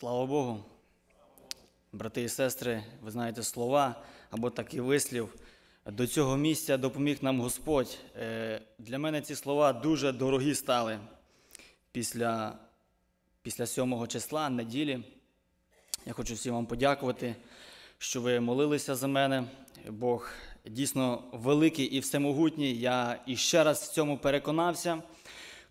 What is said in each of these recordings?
Слава Богу. Брати і сестри, ви знаєте слова або такий вислів. До цього місця допоміг нам Господь. Е, Для мене ці слова дуже дорогі стали після, після 7 числа неділі. Я хочу всім вам подякувати, що ви молилися за мене. Бог дійсно великий і всемогутній. Я іще раз в цьому переконався.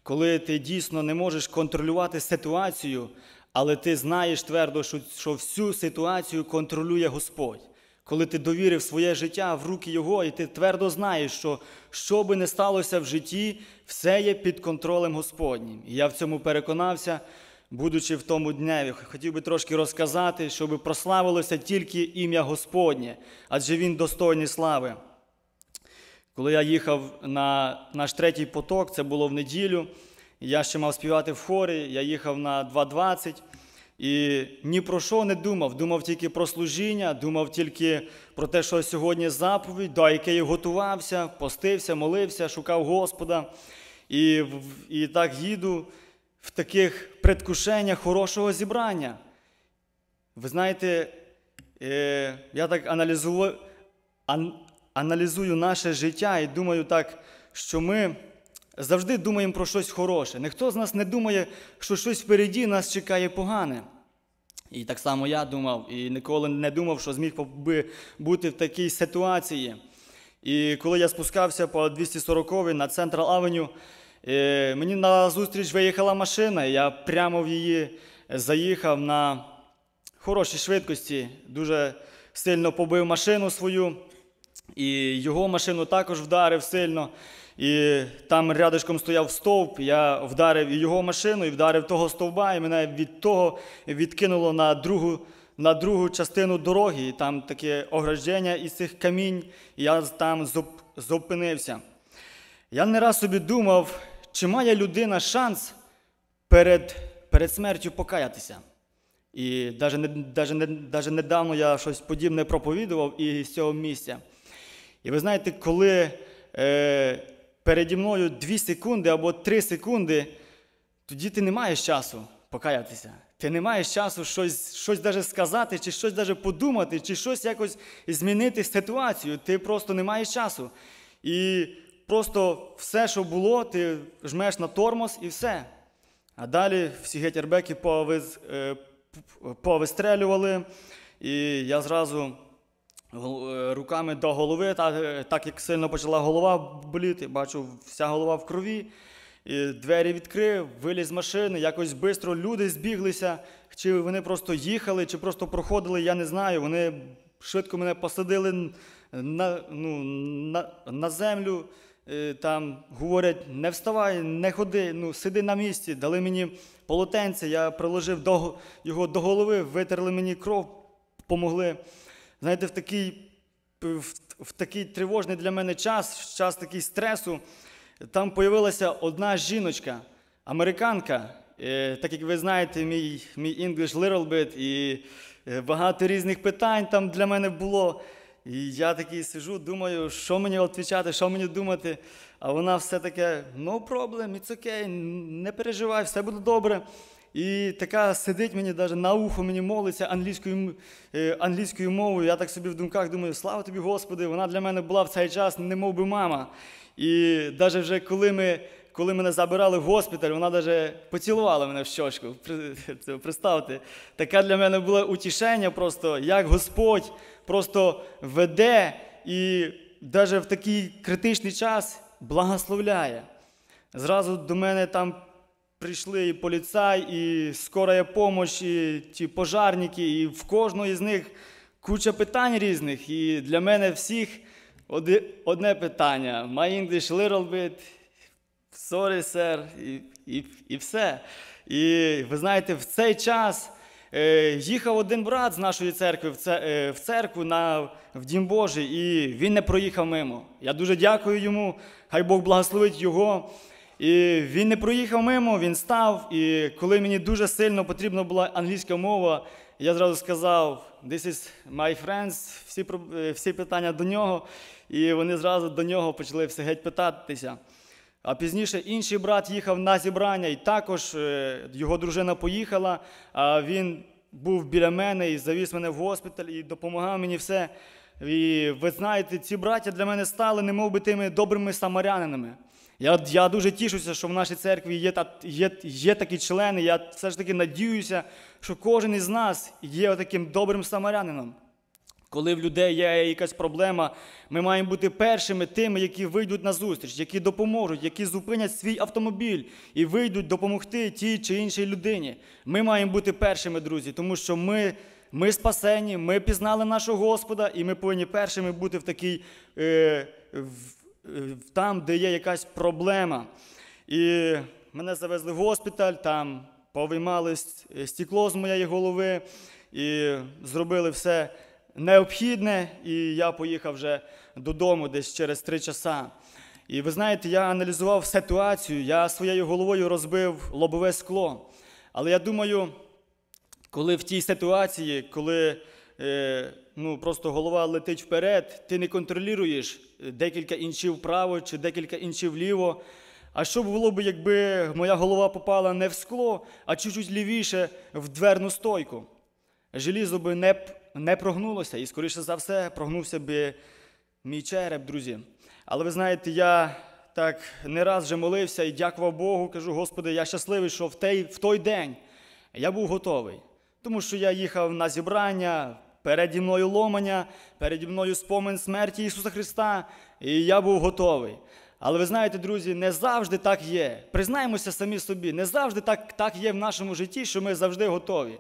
Коли ти дійсно не можеш контролювати ситуацію, але ти знаєш твердо, що, всю ситуацію контролює Господь. Коли ти довірив своє життя в руки Його, і ти твердо знаєш, що що би не сталося в житті, все є під контролем Господнім. І я в цьому переконався, будучи в тому дневі. Хотів би трошки розказати, щоб прославилося тільки ім'я Господнє, адже Він достойний слави. Коли я їхав на наш третій поток, це було в неділю, я ще мав співати в хорі, я їхав на 2.20 і ні про що не думав. Думав тільки про служіння, думав тільки про те, що сьогодні заповідь, до якої готувався, постився, молився, шукав Господа. І, і так їду в таких предкушеннях хорошого зібрання. Ви знаєте, е, я так аналізував. Ан, аналізую наше життя і думаю так, що ми завжди думаємо про щось хороше. Ніхто з нас не думає, що щось впереді нас чекає погане. І так само я думав, і ніколи не думав, що зміг би бути в такій ситуації. І коли я спускався по 240 на Централ Авеню, мені на зустріч виїхала машина, і я прямо в її заїхав на хорошій швидкості, дуже сильно побив машину свою. І його машину також вдарив сильно. І там рядышком стояв стовп, я вдарив і його машину, і вдарив того стовба, і мене від того відкинуло на другу на другу частину дороги. І там таке ограждення із цих камінь, і я там зупинився. Я не раз собі думав, чи має людина шанс перед перед смертю покаятися. І навіть недавно я щось подібне проповідував із цього місця. І ви знаєте, коли е, переді мною 2 секунди або 3 секунди, тоді ти не маєш часу покаятися. Ти не маєш часу щось щось даже сказати, чи щось даже подумати, чи щось якось змінити ситуацію. Ти просто не маєш часу. І просто все, що було, ти жмеш на тормоз і все. А далі всі гетярбеки повиз, е, повистрелювали, і я зразу. Е, руками до голови, так, так як сильно почала голова боліти, бачу, вся голова в крові. І Двері відкрив, виліз з машини, якось швидко люди збіглися, чи вони просто їхали, чи просто проходили, я не знаю. Вони швидко мене посадили на ну, на, на землю, е, там говорять, не вставай, не ходи, ну, сиди на місці, дали мені полотенце, я приложив до, його до голови, витерли мені кров, помогли знаєте, в такий в, в такий тривожний для мене час, в час такий стресу, там з'явилася одна жіночка, американка. Е, так як ви знаєте, мій мій English little bit, і е, багато різних питань там для мене було. І я такий сижу, думаю, що мені відповідати, що мені думати. А вона все таке, no problem, it's okay, не переживай, все буде добре. І така сидить мені навіть на ухо, мені молиться англійською е, англійською мовою. Я так собі в думках думаю, слава тобі, Господи, вона для мене була в цей час, не мов би мама. І навіть вже коли ми, коли мене забирали в госпіталь, вона навіть поцілувала мене в щочку. Представте, таке для мене було утішення, просто як Господь просто веде і навіть в такий критичний час благословляє. Зразу до мене там прийшли і поліцай, і скорая помощь, і ті пожарники, і в кожного із них куча питань різних. І для мене всіх одне питання. My English little bit, sorry, sir, і, і, і все. І ви знаєте, в цей час. Е, їхав один брат з нашої церкви в церкву на, в Дім Божий, і він не проїхав мимо. Я дуже дякую йому, хай Бог благословить його. І він не проїхав мимо, він став. І коли мені дуже сильно потрібна була англійська мова, я зразу сказав: This is my friends, всі е, всі питання до нього. І вони зразу до нього почали все геть питатися. А пізніше інший брат їхав на зібрання, і також е, його дружина поїхала, а він був біля мене і завіз мене в госпіталь і допомагав мені все. І ви знаєте, ці браття для мене стали немов би тими добрими самарянинами. Я я дуже тішуся, що в нашій церкві є та, є, є такі члени. Я все ж таки надіюся, що кожен із нас є таким добрим самарянином. Коли в людей є якась проблема, ми маємо бути першими тими, які вийдуть на зустріч, які допоможуть, які зупинять свій автомобіль і вийдуть допомогти тій чи іншій людині. Ми маємо бути першими, друзі, тому що ми ми спасені, ми пізнали нашого Господа, і ми повинні першими бути в такій, е, в, там, де є якась проблема. І мене завезли в госпіталь, там повиймали стекло з моєї голови і зробили все необхідне, і я поїхав вже додому десь через три часа. І ви знаєте, я аналізував ситуацію, я своєю головою розбив лобове скло. Але я думаю, коли в тій ситуації, коли е, ну, просто голова летить вперед, ти не контролюєш декілька інчів вправо чи декілька інчів вліво. А що було б, якби моя голова попала не в скло, а чуть-чуть лівіше в дверну стойку? Желізо би не не прогнулося, і, скоріше за все, прогнувся би мій череп, друзі. Але ви знаєте, я так не раз вже молився і дякував Богу, кажу, Господи, я щасливий, що в той, в той день я був готовий. Тому що я їхав на зібрання, переді мною ломання, переді мною спомин смерті Ісуса Христа, і я був готовий. Але ви знаєте, друзі, не завжди так є. Признаємося самі собі, не завжди так так є в нашому житті, що ми завжди готові.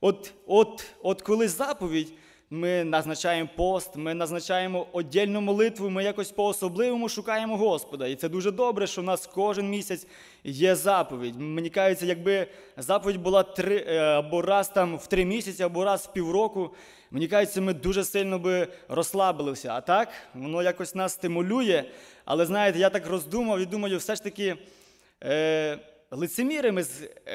От, от, От коли заповідь, ми назначаємо пост, ми назначаємо одільну молитву, ми якось по-особливому шукаємо Господа. І це дуже добре, що в нас кожен місяць є заповідь. Мені кажеться, якби заповідь була три, е, або раз там в три місяці, або раз в півроку, мені кажеться, ми дуже сильно би розслабилися. А так, воно якось нас стимулює. Але знаєте, я так роздумав і думаю, все ж таки е, лицеміри ми,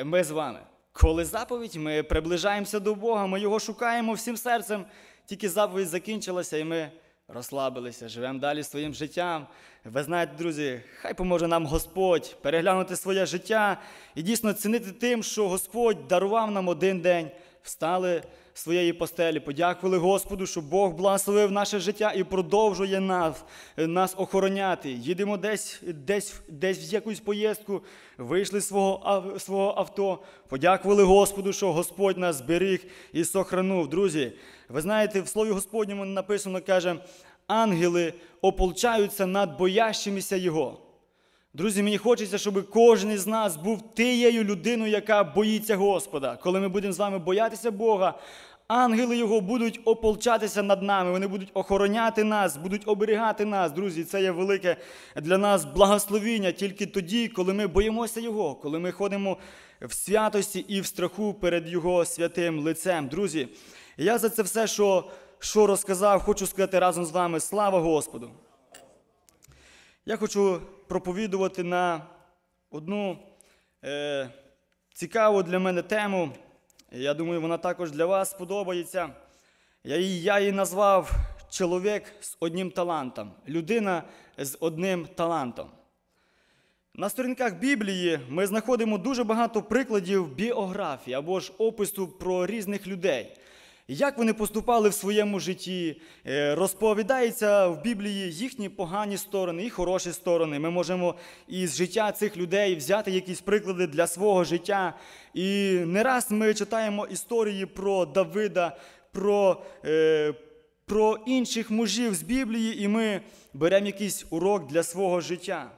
ми з вами. Коли заповідь, ми приближаємося до Бога, ми його шукаємо всім серцем, тільки заповідь закінчилася, і ми розслабилися, живемо далі своїм життям. Ви знаєте, друзі, хай поможе нам Господь переглянути своє життя і дійсно цінити тим, що Господь дарував нам один день, встали своєї постелі, подякували Господу, що Бог благословив наше життя і продовжує нас нас охороняти. Їдемо десь десь, десь в якусь поїздку, вийшли з свого свого авто, подякували Господу, що Господь нас зберіг і сохранув. Друзі, ви знаєте, в Слові Господньому написано, каже, ангели ополчаються над боящимися Його. Друзі, мені хочеться, щоб кожен із нас був тією людиною, яка боїться Господа. Коли ми будемо з вами боятися Бога, ангели Його будуть ополчатися над нами, вони будуть охороняти нас, будуть оберігати нас. Друзі, це є велике для нас благословіння тільки тоді, коли ми боїмося Його, коли ми ходимо в святості і в страху перед Його святим лицем. Друзі, я за це все, що, що розказав, хочу сказати разом з вами: слава Господу! Я хочу проповідувати на одну е, цікаву для мене тему. Я думаю, вона також для вас сподобається. Я її, я її назвав чоловік з одним талантом, людина з одним талантом. На сторінках Біблії ми знаходимо дуже багато прикладів біографії або ж опису про різних людей як вони поступали в своєму житті. Е, розповідається в Біблії їхні погані сторони і хороші сторони. Ми можемо із життя цих людей взяти якісь приклади для свого життя. І не раз ми читаємо історії про Давида, про е, про інших мужів з Біблії, і ми беремо якийсь урок для свого життя.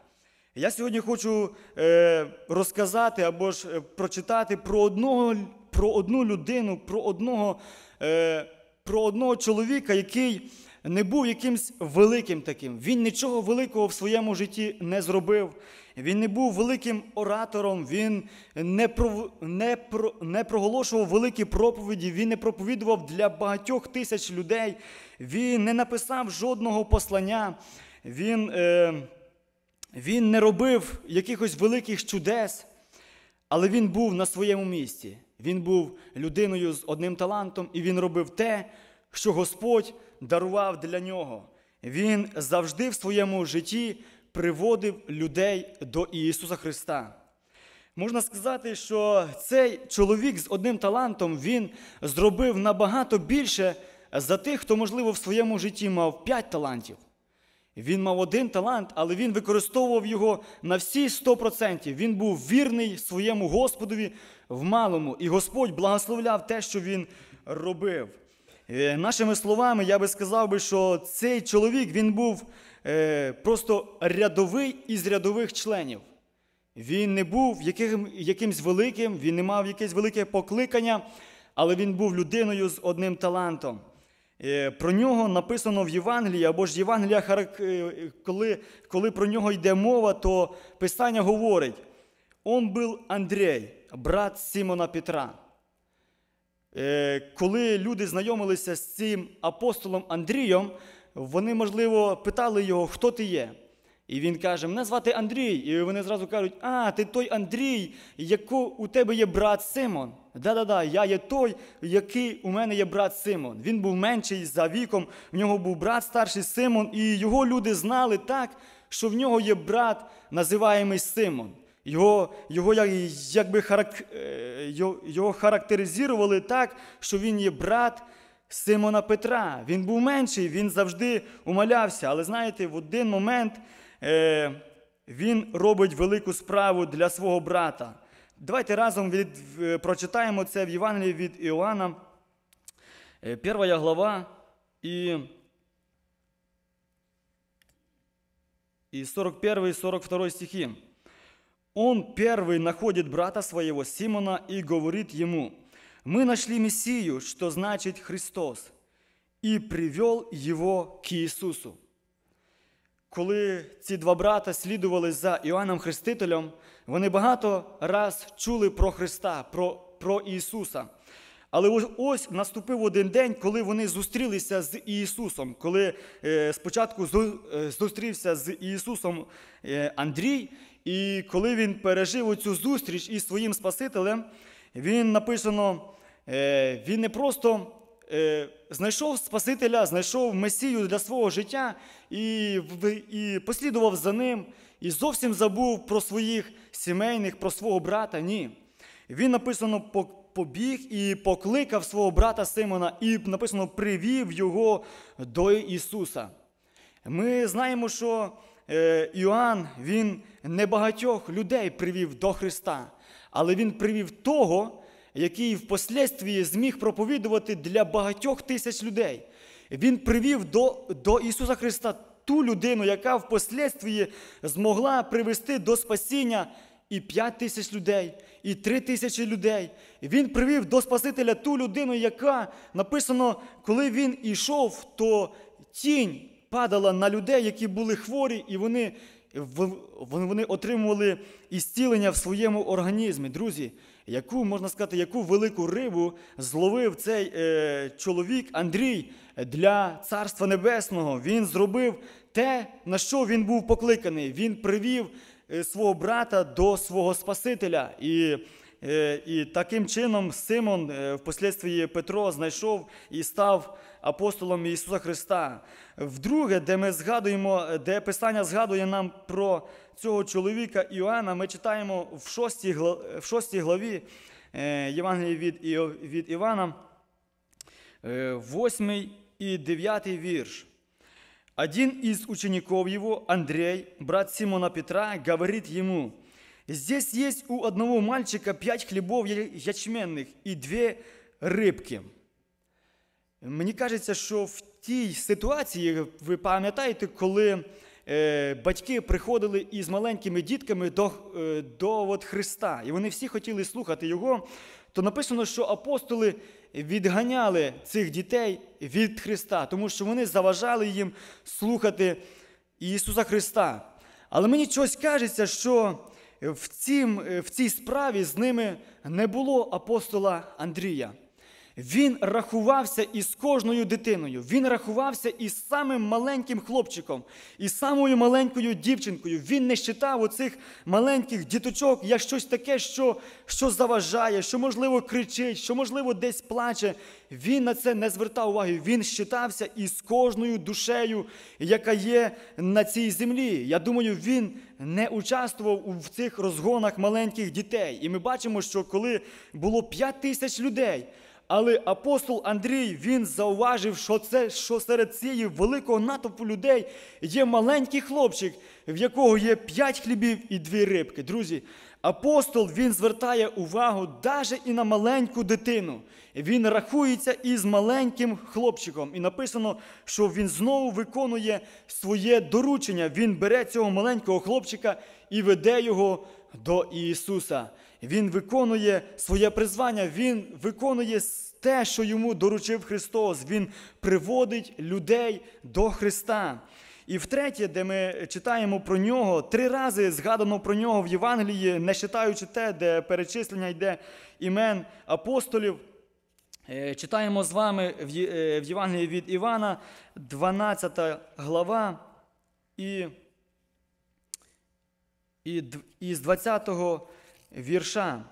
Я сьогодні хочу е, розказати або ж прочитати про одного, про одну людину, про одного Е, про одного чоловіка, який не був якимсь великим таким. Він нічого великого в своєму житті не зробив. Він не був великим оратором, він не про, не, про, не проголошував великі проповіді, він не проповідував для багатьох тисяч людей, він не написав жодного послання, він, е, він не робив якихось великих чудес, але він був на своєму місці. Він був людиною з одним талантом, і він робив те, що Господь дарував для нього. Він завжди в своєму житті приводив людей до Ісуса Христа. Можна сказати, що цей чоловік з одним талантом він зробив набагато більше за тих, хто, можливо, в своєму житті мав п'ять талантів. Він мав один талант, але він використовував його на всі 100%. Він був вірний своєму Господові в малому, і Господь благословляв те, що він робив. Е, Нашими словами, я би сказав що цей чоловік він був е, просто рядовий із рядових членів. Він не був яким, якимсь великим, він не мав якесь велике покликання, але він був людиною з одним талантом. Е, Про нього написано в Євангелії, або ж Євангелія, е, коли, коли про нього йде мова, то Писання говорить: Он був Андрій, брат Симона Петра. Е, Коли люди знайомилися з цим апостолом Андрієм, вони, можливо, питали його, хто ти є. І він каже: Мене звати Андрій. І вони зразу кажуть: А, ти той Андрій, яко у тебе є брат Симон. Да-да-да, я є той, який у мене є брат Симон. Він був менший за віком, в нього був брат старший Симон, і його люди знали так, що в нього є брат, називаємий Симон. Його, його якби е, його, характеризували так, що він є брат Симона Петра. Він був менший, він завжди умалявся. Але знаєте, в один момент він робить велику справу для свого брата. Давайте разом від, в- прочитаємо це в Євангелії від Іоанна, е, перша глава і, і 41 і 42 стихи. Он первый находит брата своего Симона и говорит ему, «Мы нашли Мессию, что значит Христос, и привел его к Ісусу». Коли ці два брата слідували за Іоанном Хрестителем, вони багато раз чули про Христа, про, про Ісуса. Але ось, наступив один день, коли вони зустрілися з Ісусом. Коли е, спочатку е, зустрівся з Ісусом е, Андрій, і коли він пережив цю зустріч із своїм Спасителем, він написано, він не просто знайшов Спасителя, знайшов Месію для свого життя і, і послідував за ним, і зовсім забув про своїх сімейних, про свого брата. Ні. Він написано побіг і покликав свого брата Симона, і написано привів його до Ісуса. Ми знаємо, що е, Іоанн він небагатьох людей привів до Христа, але він привів того, який впоследствії зміг проповідувати для багатьох тисяч людей. Він привів до, до Ісуса Христа ту людину, яка впоследствії змогла привести до спасіння і 5 тисяч людей, і 3 тисячі людей. Він привів до Спасителя ту людину, яка написано, коли він ішов, то тінь падала на людей, які були хворі, і вони вони отримували ісцілення в своєму організмі. Друзі, яку, можна сказати, яку велику рибу зловив цей е, чоловік Андрій для Царства Небесного. Він зробив те, на що він був покликаний. Він привів е, свого брата до свого Спасителя. І Е, І таким чином Симон, е, впоследствії Петро, знайшов і став апостолом Ісуса Христа. Вдруге, де ми згадуємо, де Писання згадує нам про цього чоловіка Іоанна, ми читаємо в 6 в 6 главі е, Євангелії від, від Івана, 8 і 9 вірш. Один из учеников его, Андрей, брат Симона Петра, говорит ему, «Здесь есть у одного мальчика пять хлебов я- ячменных и две рибки». Мені кажеться, що в тій ситуації, ви пам'ятаєте, коли е, батьки приходили із маленькими дітками до, е, до от Христа, і вони всі хотіли слухати Його, то написано, що апостоли відганяли цих дітей від Христа, тому що вони заважали їм слухати Ісуса Христа. Але мені щось кажеться, що в, цім, в цій справі з ними не було апостола Андрія. Він рахувався із кожною дитиною. Він рахувався із самим маленьким хлопчиком, із самою маленькою дівчинкою. Він не считав оцих маленьких діточок як щось таке, що, що заважає, що, можливо, кричить, що, можливо, десь плаче. Він на це не звертав уваги. Він считався із кожною душею, яка є на цій землі. Я думаю, він не участвував у цих розгонах маленьких дітей. І ми бачимо, що коли було 5 тисяч людей, але апостол Андрій він зауважив, що це що серед цієї великого натовпу людей є маленький хлопчик, в якого є п'ять хлібів і дві рибки. Друзі, апостол він звертає увагу навіть і на маленьку дитину. Він рахується із маленьким хлопчиком. І написано, що він знову виконує своє доручення. Він бере цього маленького хлопчика і веде його до Ісуса. Він виконує своє призвання, Він виконує те, що йому доручив Христос. Він приводить людей до Христа. І втретє, де ми читаємо про нього, три рази згадано про нього в Євангелії, не читаючи те, де перечислення йде імен апостолів. Е, читаємо з вами в Євангелії від Івана, 12 глава, і, і, і з 20 верша.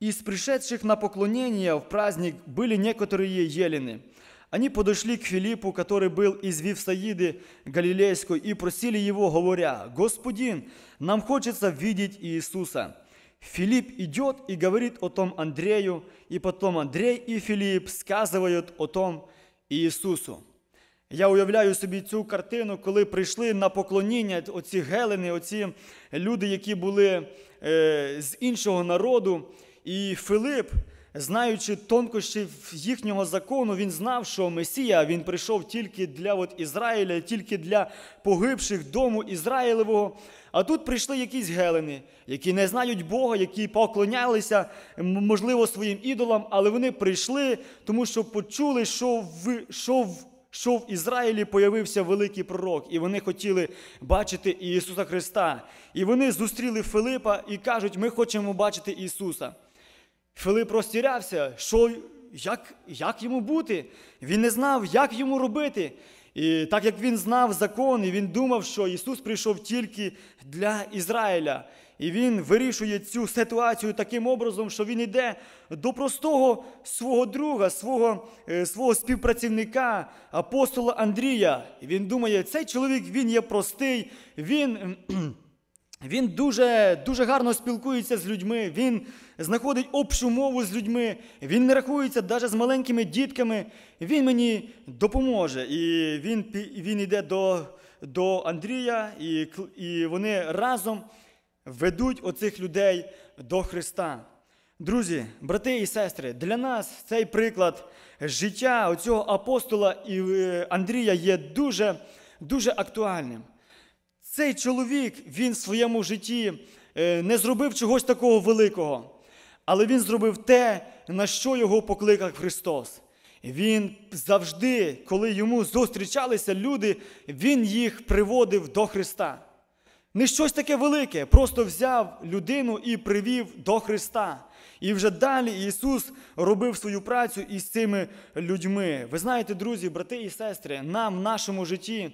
«Из пришедших на поклонение в праздник были некоторые елены. Они подошли к Филиппу, который был из Вифсаиды Галилейской, и просили его, говоря, «Господин, нам хочется видеть Иисуса». Филипп идет и говорит о том Андрею, и потом Андрей и Филипп сказывают о том Ісусу. Я уявляю собі цю картину, коли прийшли на поклоніння оці гелени, оці люди, які були е, з іншого народу. І Филип, знаючи тонкощі їхнього закону, він знав, що Месія він прийшов тільки для от Ізраїля, тільки для погибших дому Ізраїлевого. А тут прийшли якісь гелени, які не знають Бога, які поклонялися, можливо, своїм ідолам, але вони прийшли, тому що почули, що в що в, що в Ізраїлі появився великий пророк, і вони хотіли бачити Ісуса Христа. І вони зустріли Филипа і кажуть, ми хочемо бачити Ісуса. Филип розтірявся, що, як, як йому бути? Він не знав, як йому робити. І так як він знав закон, і він думав, що Ісус прийшов тільки для Ізраїля. І він вирішує цю ситуацію таким образом, що він йде до простого свого друга, свого е, свого співпрацівника, апостола Андрія. І він думає, цей чоловік він є простий, він він дуже дуже гарно спілкується з людьми, він знаходить общу мову з людьми, він не рахується навіть з маленькими дітками, він мені допоможе. І він він йде до до Андрія, і, і вони разом ведуть оцих людей до Христа. Друзі, брати і сестри, для нас цей приклад життя оцього апостола е, Андрія є дуже, дуже актуальним. Цей чоловік він в своєму житті е, не зробив чогось такого великого, але він зробив те, на що його покликав Христос. Він завжди, коли йому зустрічалися люди, він їх приводив до Христа. Не щось таке велике, просто взяв людину і привів до Христа. І вже далі Ісус робив свою працю із цими людьми. Ви знаєте, друзі, брати і сестри, нам в нашому житті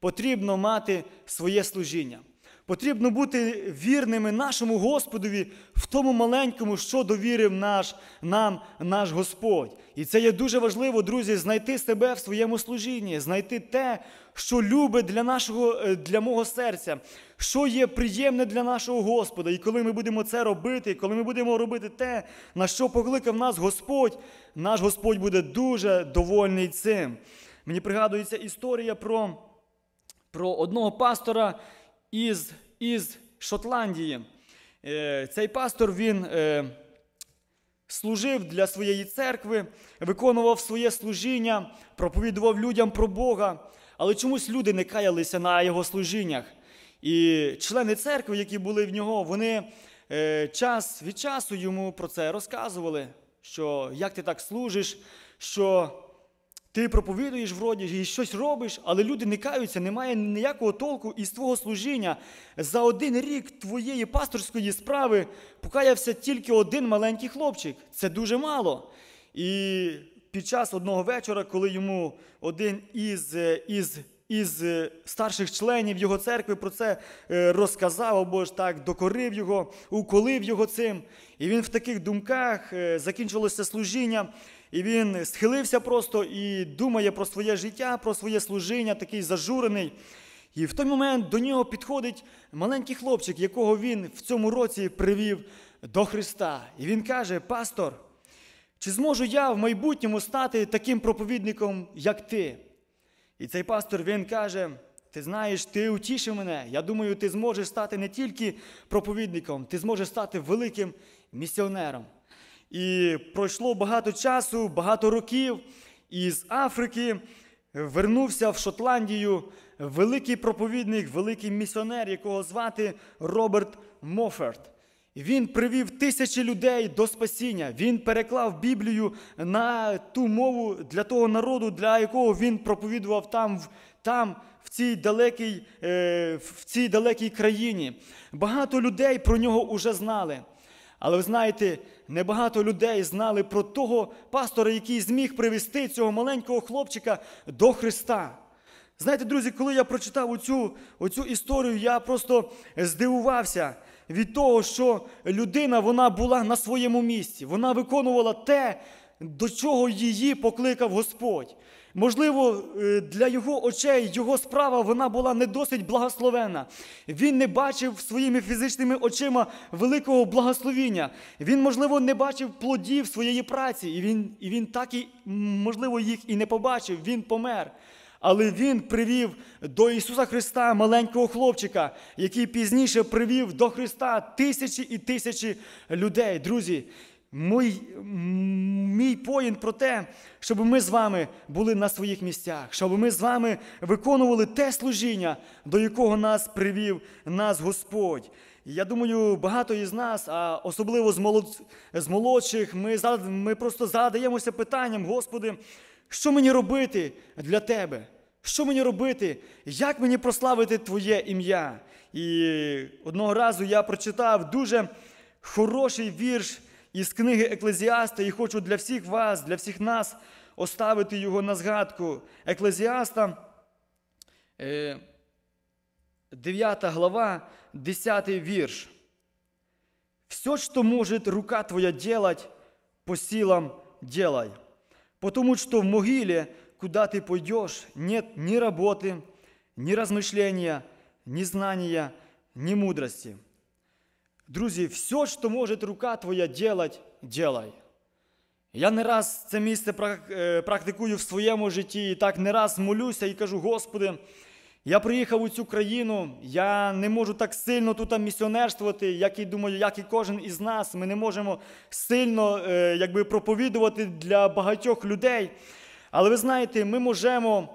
потрібно мати своє служіння. Потрібно бути вірними нашому Господові в тому маленькому, що довірив наш, нам наш Господь. І це є дуже важливо, друзі, знайти себе в своєму служінні, знайти те, що любить для нашого, е, для мого серця, що є приємне для нашого Господа. І коли ми будемо це робити, коли ми будемо робити те, на що покликав нас Господь, наш Господь буде дуже довольний цим. Мені пригадується історія про про одного пастора із із Шотландії. Е, цей пастор він е, служив для своєї церкви, виконував своє служіння, проповідував людям про Бога, але чомусь люди не каялися на його служіннях. І члени церкви, які були в нього, вони е, час від часу йому про це розказували, що як ти так служиш, що ти проповідуєш вроді і щось робиш, але люди не каються, немає ніякого толку із твого служіння. За один рік твоєї пасторської справи покаявся тільки один маленький хлопчик. Це дуже мало. І під час одного вечора, коли йому один із із, із старших членів його церкви про це е, розказав, або ж так докорив його, уколив його цим. І він в таких думках е, закінчилося служіння. І він схилився просто і думає про своє життя, про своє служіння, такий зажурений. І в той момент до нього підходить маленький хлопчик, якого він в цьому році привів до Христа. І він каже: Пастор, чи зможу я в майбутньому стати таким проповідником, як ти? І цей пастор він каже: Ти знаєш, ти утішив мене. Я думаю, ти зможеш стати не тільки проповідником, ти зможеш стати великим місіонером. І пройшло багато часу, багато років, і з Африки вернувся в Шотландію великий проповідник, великий місіонер, якого звати Роберт Моферт. Він привів тисячі людей до спасіння. Він переклав Біблію на ту мову для того народу, для якого він проповідував там, там в, цій далекій, е, в цій далекій країні. Багато людей про нього вже знали. Але ви знаєте, небагато людей знали про того пастора, який зміг привести цього маленького хлопчика до Христа. Знаєте, друзі, коли я прочитав оцю, оцю історію, я просто здивувався від того, що людина вона була на своєму місці. Вона виконувала те, до чого її покликав Господь. Можливо, е, для його очей його справа вона була не досить благословена. Він не бачив своїми фізичними очима великого благословіння. Він, можливо, не бачив плодів своєї праці, і він, і він так і, можливо, їх і не побачив. Він помер. Але він привів до Ісуса Христа маленького хлопчика, який пізніше привів до Христа тисячі і тисячі людей. Друзі, мій, мій поїнт про те, щоб ми з вами були на своїх місцях, щоб ми з вами виконували те служіння, до якого нас привів нас Господь. Я думаю, багато із нас, а особливо з, молодших, ми, ми просто задаємося питанням, Господи, що мені робити для Тебе? Що мені робити? Як мені прославити Твоє ім'я? І одного разу я прочитав дуже хороший вірш із книги Еклезіаста, і хочу для всіх вас, для всіх нас оставити його на згадку. Еклезіаста, е, 9 глава, 10 вірш. Все, что может рука твоя делать, по силам делай Потому что в могиле, куда ты пойдешь, нет ни работы, ни размышления, ни знания, ни мудрости. Друзі, все, що може рука твоя делать, делай. Я не раз це місце прак- е, практикую в своєму житті і так не раз молюся і кажу, Господи, я приїхав у цю країну, я не можу так сильно тут місіонерствувати, як і думаю, як і кожен із нас. Ми не можемо сильно е, якби, проповідувати для багатьох людей. Але ви знаєте, ми можемо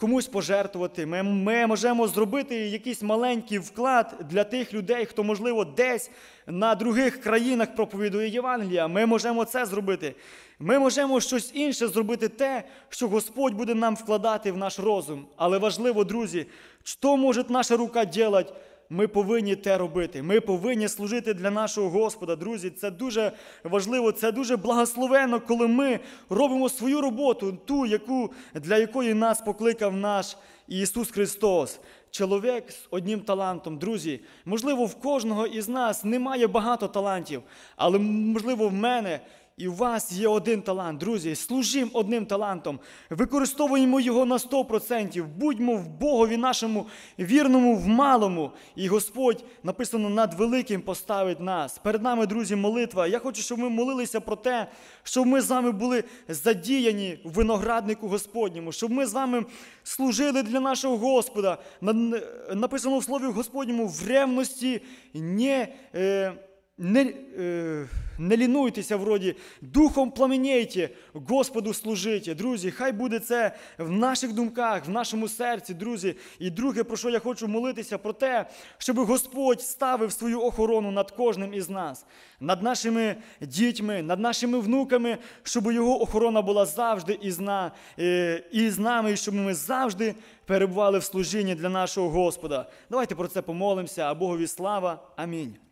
комусь пожертвувати, ми, ми можемо зробити якийсь маленький вклад для тих людей, хто, можливо, десь на других країнах проповідує Євангелія. Ми можемо це зробити. Ми можемо щось інше зробити те, що Господь буде нам вкладати в наш розум. Але важливо, друзі, що може наша рука робити? Ми повинні те робити. Ми повинні служити для нашого Господа. Друзі, це дуже важливо, це дуже благословенно, коли ми робимо свою роботу, ту, яку, для якої нас покликав наш Ісус Христос. Чоловік з одним талантом, друзі, можливо, в кожного із нас немає багато талантів, але можливо в мене і у вас є один талант, друзі. Служимо одним талантом, використовуємо його на 100%, будьмо в Богові нашому вірному в малому. І Господь написано над великим поставить нас. Перед нами, друзі, молитва. Я хочу, щоб ми молилися про те, щоб ми з вами були задіяні в винограднику Господньому, щоб ми з вами служили для нашого Господа. На- Написано в Слові Господньому в ревності не. Не, е, не лінуйтеся, вроді, духом пламенійте, Господу служите. Друзі, хай буде це в наших думках, в нашому серці, друзі. І друге, про що я хочу молитися, про те, щоб Господь ставив свою охорону над кожним із нас, над нашими дітьми, над нашими внуками, щоб його охорона була завжди із, на, е, і з нами, і щоб ми завжди перебували в служінні для нашого Господа. Давайте про це помолимося, а Богові слава. Амінь.